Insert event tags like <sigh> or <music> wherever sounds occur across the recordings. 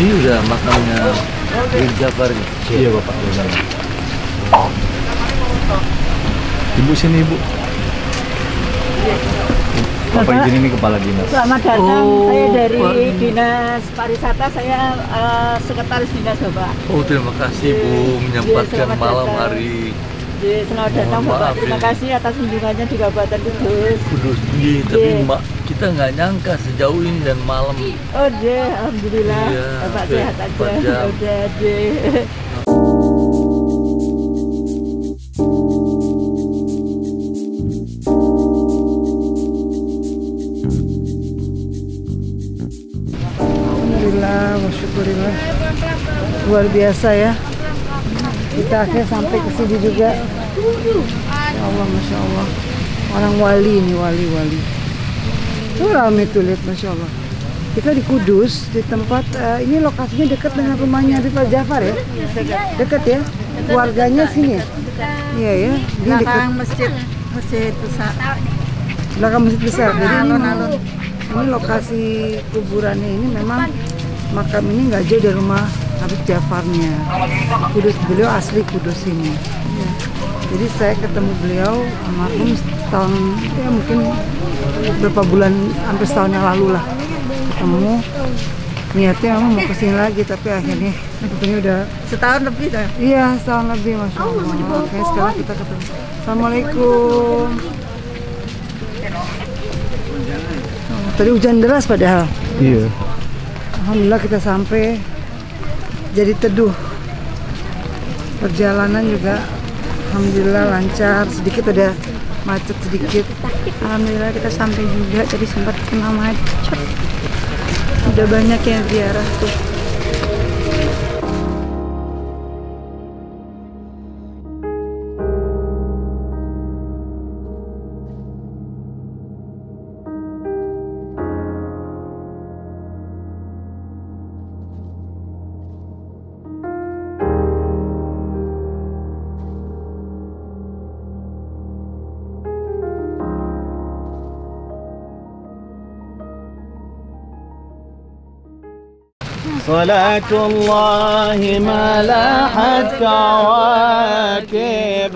Ini udah makamnya Bin Jafar nih. Iya bapak. Ibu sini ibu. Bapak izin ini kepala dinas. Selamat datang. Oh, saya dari Pak. Dinas Pariwisata. Saya eh, sekretaris dinas Bapak. Oh terima kasih Bu Iya, menyempatkan malam datang. hari Jadi, selamat datang Bapak. Terima ya. kasih atas kunjungannya di Kabupaten Kudus. Kudus ini. Tapi Iya. Mbak kita nggak nyangka sejauh ini dan malam. Oh, deh, alhamdulillah. Iya, Bapak oke, sehat aja. Udah, <laughs> deh. Alhamdulillah, wasyukurillah. Luar biasa ya. Kita akhirnya sampai ke sini juga. Ya Allah, Masya Allah. Orang wali ini, wali-wali. Itu ramai tuh lihat, Masya Allah. Kita di Kudus, di tempat, eh, ini lokasinya dekat dengan rumahnya Habib Al Jafar ya? Dekat ya? Keluarganya sini ya? Iya ya, ini dekat masjid masjid besar belakang masjid besar. Jadi ini, ini lokasi kuburannya ini memang makam ini nggak jauh dari rumah Habib Jafarnya. Kudus beliau asli Kudus ini. Jadi saya ketemu beliau almarhum setahun ya mungkin beberapa bulan hampir setahun yang lalu lah ketemu. Niatnya memang mau ke sini lagi tapi akhirnya ini udah setahun lebih dah? Iya setahun lebih masya Allah. Oke sekarang kita ketemu. Assalamualaikum. Oh, tadi hujan deras padahal. Iya. Alhamdulillah kita sampai jadi teduh. Perjalanan juga Alhamdulillah lancar. Sedikit ada macet sedikit. Alhamdulillah kita sampai juga tadi sempat kena macet. Udah banyak yang ziarah tuh صلاة الله ما لاحت كواكب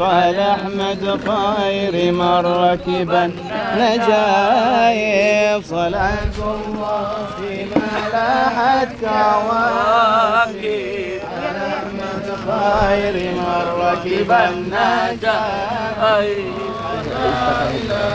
على أحمد خير من ركبا نجايب صلاة الله ما لاحت كواكب على أحمد خير من ركبا نجايب. لا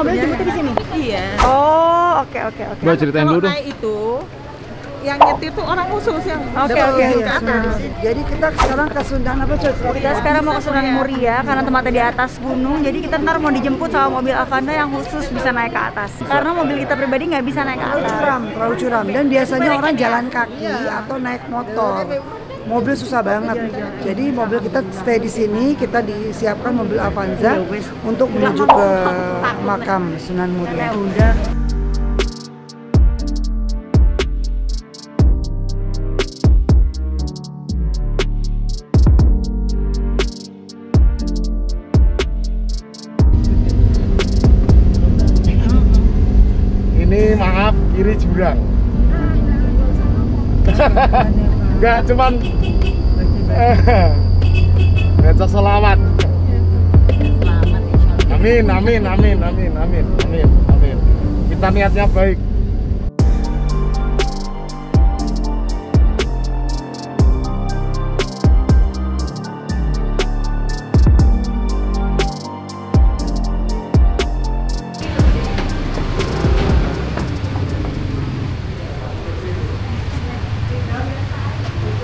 mobil jemputnya di sini. Iya. Oh, oke oke oke. Mbak ceritain Kalau dulu dong. naik itu yang nyetir tuh orang khusus yang Oke, double oke. sini. Jadi kita sekarang ke Sundan apa Cok? Kita sekarang mau ke Sunan Muria karena tempatnya di atas gunung. Jadi kita ntar mau dijemput sama mobil Avanza yang khusus bisa naik ke atas. Karena mobil kita pribadi nggak bisa naik ke Terlalu atas. curam, terlalu curam. Dan biasanya orang jalan kaki atau naik motor. Mobil susah banget. Jadi mobil kita stay di sini, kita disiapkan mobil Avanza untuk menuju ke makam Sunan Muria. Enggak cuman baca selawat. Amin, amin, amin, amin, amin, amin, amin. Kita niatnya baik.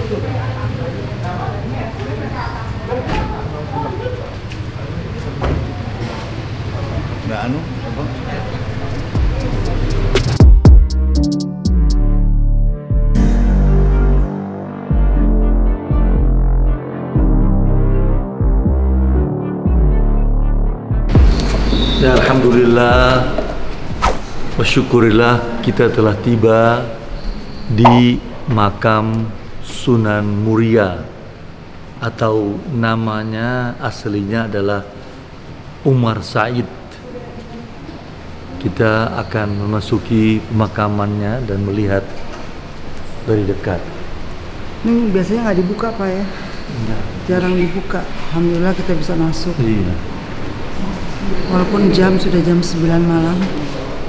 Nggak anu apa? Ya Alhamdulillah wa syukurillah kita telah tiba di makam Sunan Muria atau namanya aslinya adalah Umar Said. Kita akan memasuki pemakamannya dan melihat dari dekat. Ini biasanya nggak dibuka Pak ya? Jarang dibuka. Alhamdulillah kita bisa masuk. Iya. Walaupun jam sudah jam 9 malam.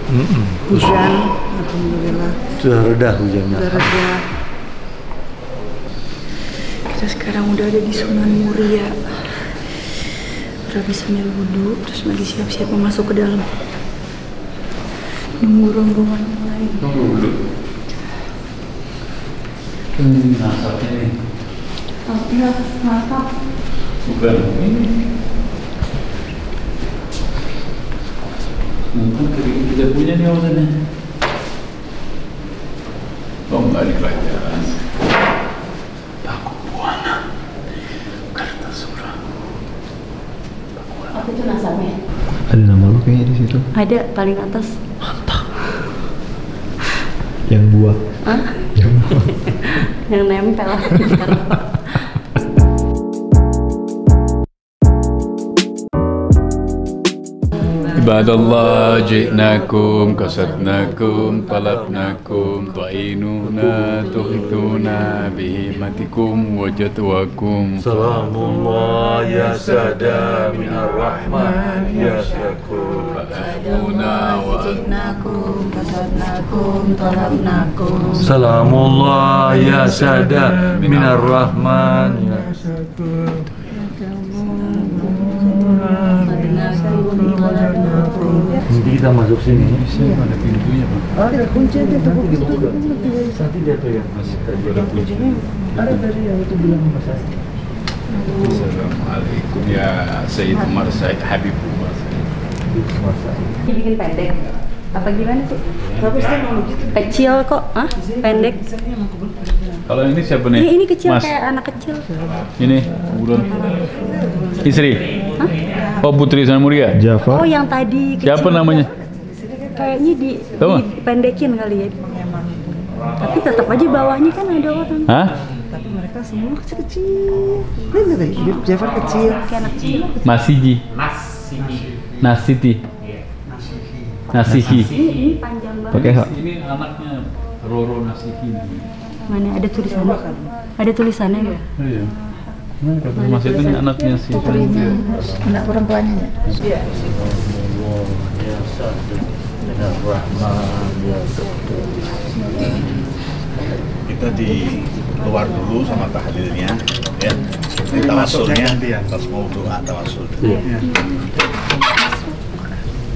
Mm-mm. Hujan, Alhamdulillah. Sudah reda hujannya. Sudah reda. Kita sekarang udah ada di Sunan Muria. Udah bisa wudhu, terus lagi siap-siap mau masuk ke dalam. Nunggu rombongan yang lain. Tunggu dulu. Ini nasabnya nih. Oh, iya, maaf. Bukan ini. Mungkin kita- kita punya nih awalnya. Oh enggak di kerajaan. Paku Buana. Kartasura. Apa itu nasabnya? Ada nama lu kayaknya di situ. Ada paling atas. Yang buah. Hah? Yang buah. <laughs> yang nempel. <laughs> عباد الله جئناكم قصدناكم طلبناكم تعينونا تغيثونا بهمتكم وجدواكم سلام الله يا سادة من الرحمن يا شكور فأحبونا Nakum, kasabnakum, talabnakum. سلام الله يا سادة من الرحمن يا Nanti kita masuk sini. ada pintunya Pak. Ada kunci itu tuh. Nanti dia tuh yang masih Ada kunci. Ada dari yang itu bilang sama saya. Assalamualaikum ya Sayyid Umar Said Habib Umar Said. Dibikin pendek. Apa gimana sih? Kecil kok, ah? Pendek. Kalau ini siapa nih? Iya, ini kecil Mas. kayak anak kecil. Ini buron. Istri. Oh Putri Sunan Muria. Oh, yang tadi kecil. Siapa namanya? Kayaknya di dipendekin kali ya. Tapi tetap aja bawahnya kan ada orang. Hah? Tapi mereka semua kecil-kecil. Lihat nggak tadi? Jafar kecil. Kayak anak kecil. Masiji. Nasiti. Nasihi. Ini, ini panjang banget. Pakai hak. Ini anaknya Roro Nasihi. Mana? Ada tulisannya? Ada tulisannya nggak? Iya. Nah, Mas itu anaknya si Anak perempuannya ya. kita di luar dulu sama tahlilnya ya. Ini tawasulnya pas mau doa tawasul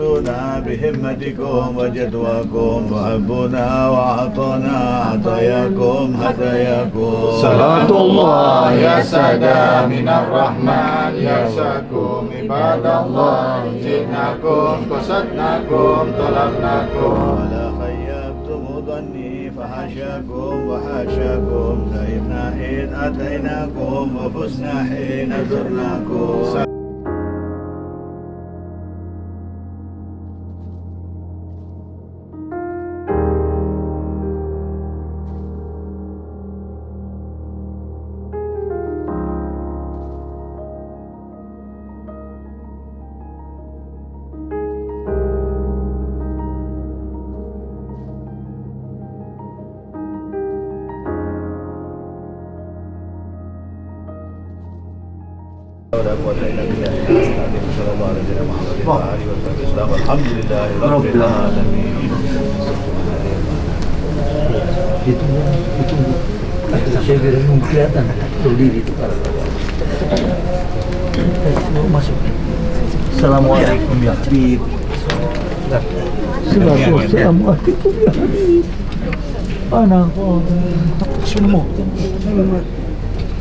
تغيثنا بهمتكم وجدواكم وحبنا وعطنا عطاياكم هداياكم صلاة الله يا سادة من الرحمن يرشدكم عباد الله جئناكم قصدناكم طلبناكم. ولا خيبتم ظني فحاشاكم وحاشاكم. تعبنا حين أتيناكم وفزنا حين زرناكم. ولا قوة إلا بالله صلى الله على سيدنا محمد وعلى آله وصحبه وسلم الحمد لله رب العالمين itu itu saya kira belum kelihatan berdiri itu kalau masuk Assalamualaikum ya Habib Assalamualaikum ya Habib Anak semua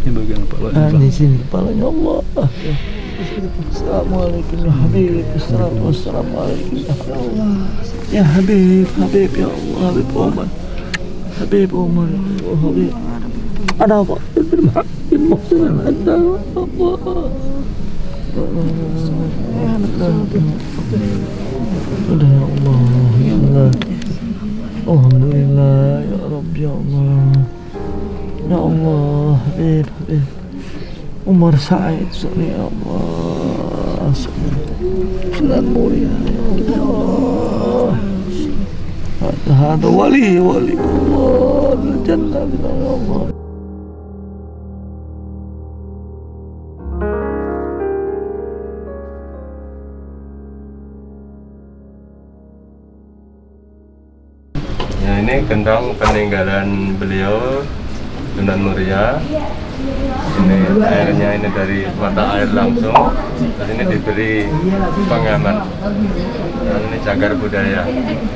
Ini bagian kepala. Ah, di sini kepalanya Allah. Ya. Assalamualaikum ya Habib. Assalamualaikum ya Allah. Ya Habib, Habib ya Allah, Habib Umar. Habib Umar, ya Habib. Ada apa? Ada Allah. Sudah ya Allah, ya Allah. Alhamdulillah ya Rabb ya Allah. Ya Allah, Rif, Rif. Umar Said, sorry ya Allah. Sunan Muria, ya Allah. Hada wali, wali Allah. Jannah, ya Allah. Ya, ini tentang peninggalan beliau Sunan Muria. Ini airnya ini dari mata air langsung. Terus ini diberi pengaman. Dan ini cagar budaya.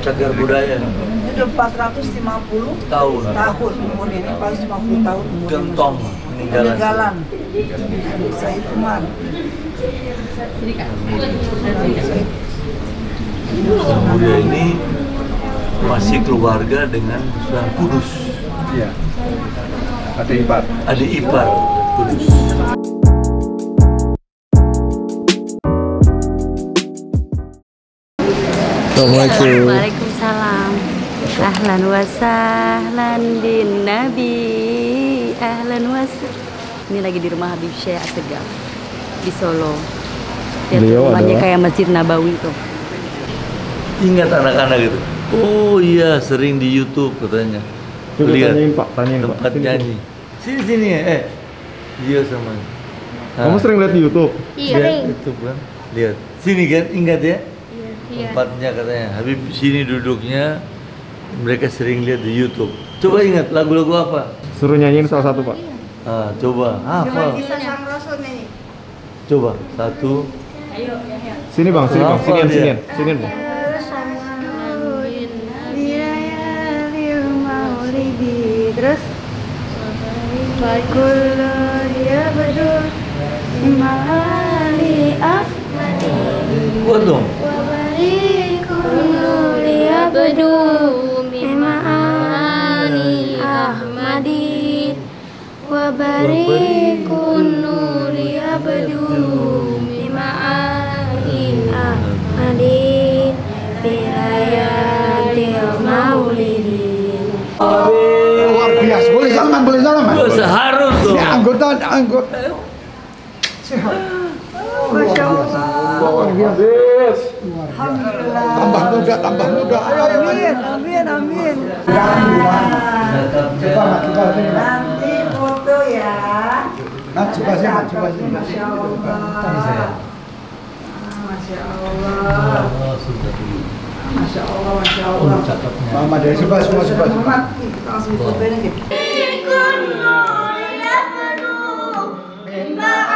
cagar budaya Udah 450 tahun tahun umur ini, 450 tahun umur gentong peninggalan Peninggalan Said Umar. Sunan Muria ini masih keluarga dengan Sunan Kudus Iya. Ada ipar. adik ipar Kudus Assalamualaikum Waalaikumsalam. Ahlan wa sahlan bin Nabi. Ahlan wa sahlan. Ini lagi di rumah Habib Syekh Assegaf di Solo. Lihat Beliau rumahnya adalah- kayak Masjid Nabawi tuh. ingat anak-anak gitu oh iya sering di YouTube katanya Coba Lihat. tanyain, Pak. Tanyain, Pak. tempat Sini, nyanyi. Sini sini eh. Dia sama. Kamu sering lihat di YouTube? lihat YouTube kan? Lihat. Sini kan? Ingat ya? Tempatnya katanya. Habib sini duduknya. Mereka sering lihat di YouTube. Coba ingat lagu-lagu apa? Suruh nyanyiin salah satu, Pak. ah coba. Hafal coba. Satu. Sini, Bang. Sini, Bang. Hafal Sinian, dia. sinian. Sinian, Bang. terus? Fakullu yabdu Mahali Ahmadin. Kuat dong. Wabarikunu liyabdu Mimahani ahmadi. Wabarikunu salaman, boleh salaman. Oh, seharus dong. Ya, anggota, anggota. Masya Allah. Alhamdulillah. Tambah muda, tambah muda. Ayo, ayo. Amin, amin, amin. Nanti foto ya. Nah, coba sini, Mak, coba sini. Masya Allah. Ah, Masya Allah. Masya Allah, Masya Allah. Mama dari coba semua, coba, coba. Muhammad, langsung fotonya gitu. Remember